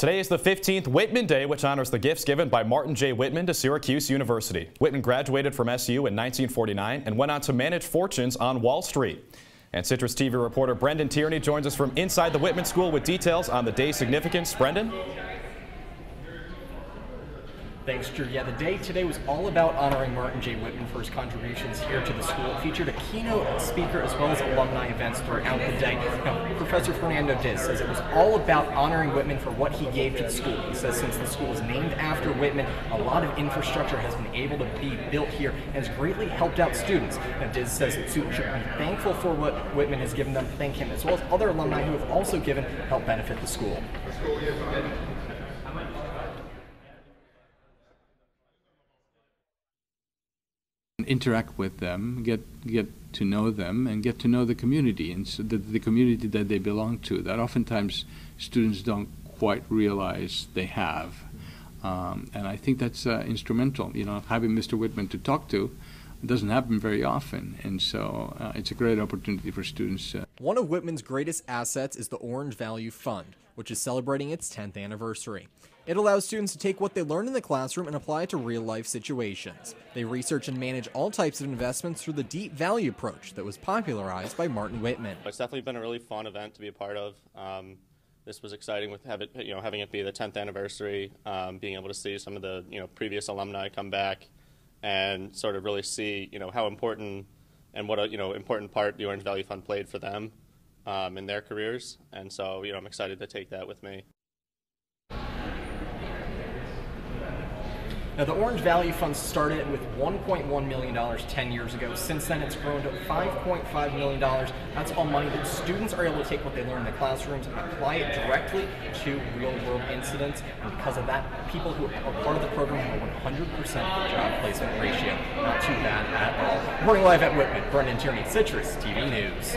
Today is the 15th Whitman Day, which honors the gifts given by Martin J. Whitman to Syracuse University. Whitman graduated from SU in 1949 and went on to manage fortunes on Wall Street. And Citrus TV reporter Brendan Tierney joins us from inside the Whitman School with details on the day's significance. Brendan? Thanks, Drew. Yeah, the day today was all about honoring Martin J. Whitman for his contributions here to the school. It featured a keynote speaker as well as alumni events throughout the day. Now, Professor Fernando Diz says it was all about honoring Whitman for what he gave to the school. He says since the school is named after Whitman, a lot of infrastructure has been able to be built here and has greatly helped out students. Now, Diz says that students should be thankful for what Whitman has given them, thank him, as well as other alumni who have also given help benefit the school. Interact with them, get get to know them, and get to know the community and so the, the community that they belong to. That oftentimes students don't quite realize they have, um, and I think that's uh, instrumental. You know, having Mr. Whitman to talk to doesn't happen very often, and so uh, it's a great opportunity for students. Uh, One of Whitman's greatest assets is the Orange Value Fund, which is celebrating its 10th anniversary. It allows students to take what they learn in the classroom and apply it to real life situations. They research and manage all types of investments through the deep value approach that was popularized by Martin Whitman. It's definitely been a really fun event to be a part of. Um, this was exciting with have it, you know, having it be the 10th anniversary, um, being able to see some of the you know previous alumni come back and sort of really see you know how important and what a you know important part the Orange Value Fund played for them um, in their careers. And so you know I'm excited to take that with me. Now, the Orange Value Fund started with $1.1 million 10 years ago. Since then, it's grown to $5.5 million. That's all money that students are able to take what they learn in the classrooms and apply it directly to real world incidents. And because of that, people who are part of the program have a 100% job placement ratio. Not too bad at all. Reporting live at Whitman, Brendan Tierney, Citrus TV News.